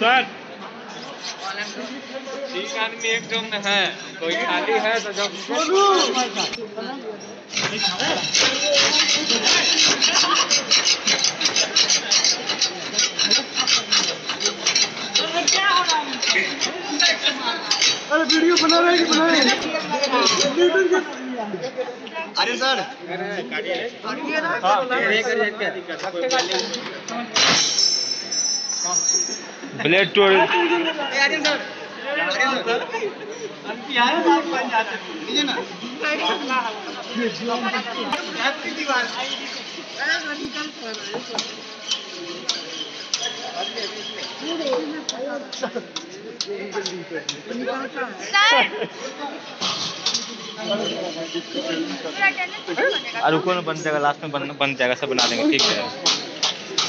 Sir ठीक आदमी एक जो में है कोई खाली है तो जब अरे वीडियो बना रहे हैं कि बना रहे हैं अरे सर ब्लेड टूर और रुको ना बन जाएगा लास्ट में बन बन जाएगा सब बना देंगे ठीक है।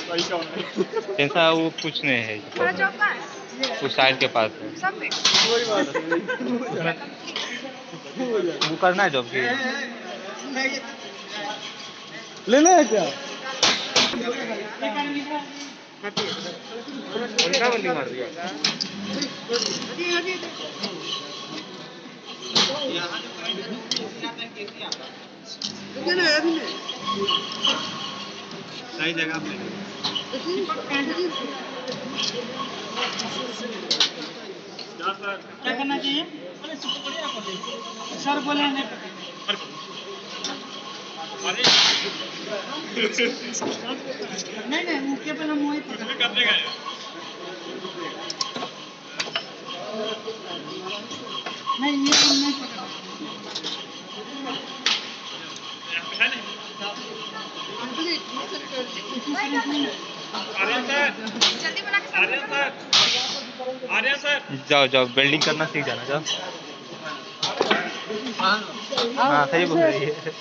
टेंशन वो कुछ नहीं है उस साइड के पास है। वो करना है जॉब की लेना है क्या? मार दिया। सही जगह पे। क्या करना चाहिए? सर बोले नहीं नहीं मुख्य पे हम वही पकड़ नहीं ये हम नहीं पकड़ जल्दी बना के जाओ जाओ बिल्डिंग करना सीख जाना जाओ। हाँ सही बोल रही है।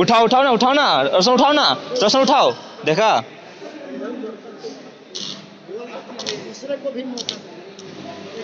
उठाओ उठाओ ना उठाओ ना, रसन उठाओ ना, रसन उठाओ, देखा। दूसरे को भी मौका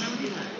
ना हैं?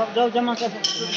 आप जाओ जमा कर सकते हैं।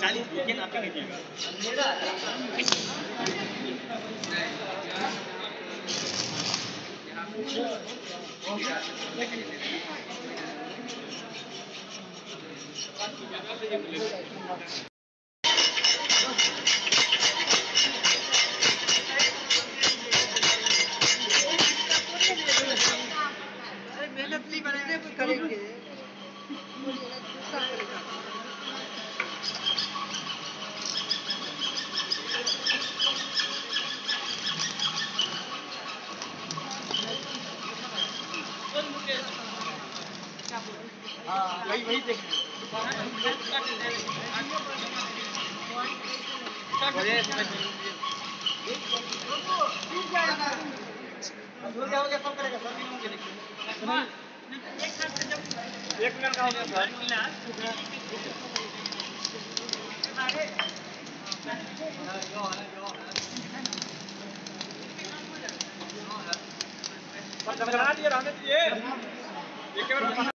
चालीस लेकिन आपका कीजिएगा एक मिनट का हो गया सर बना दिए रहने दीजिए